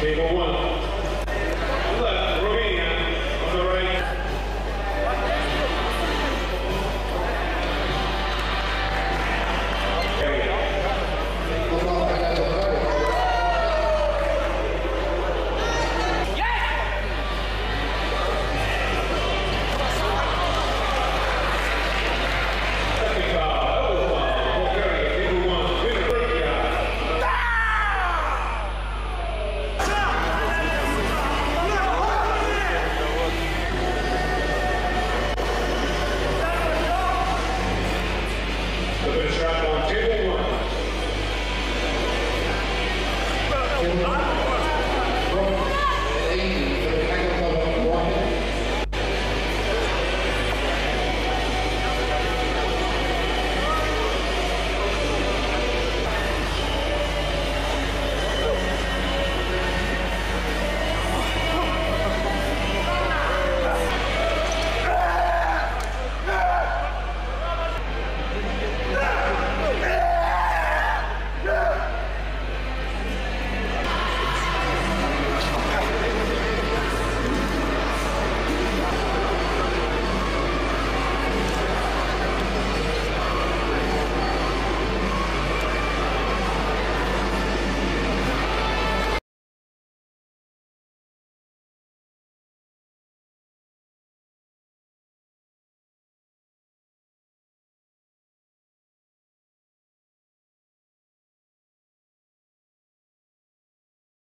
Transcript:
Table one.